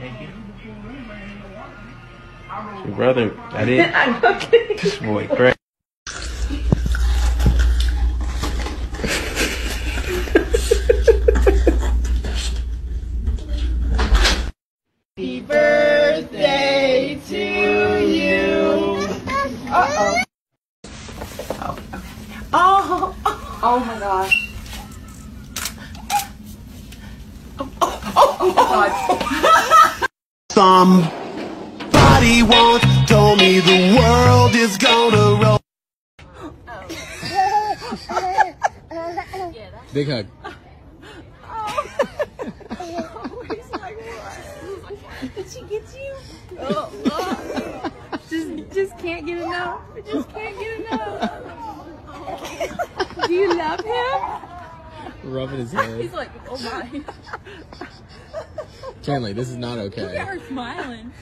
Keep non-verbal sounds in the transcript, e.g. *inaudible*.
Your brother, that it? *laughs* I'm not. This boy, great. Happy birthday to you. Uh-oh. Oh, okay. Oh, oh my gosh. Oh, oh, oh, oh, God. Somebody once told me the world is gonna roll. Big hug. He's like, what? Did she get you? Oh, oh. Just, just can't get enough. Just can't get enough. Do you love him? Rubbing his head. He's like, oh my. Chandler, this is not okay. her smiling.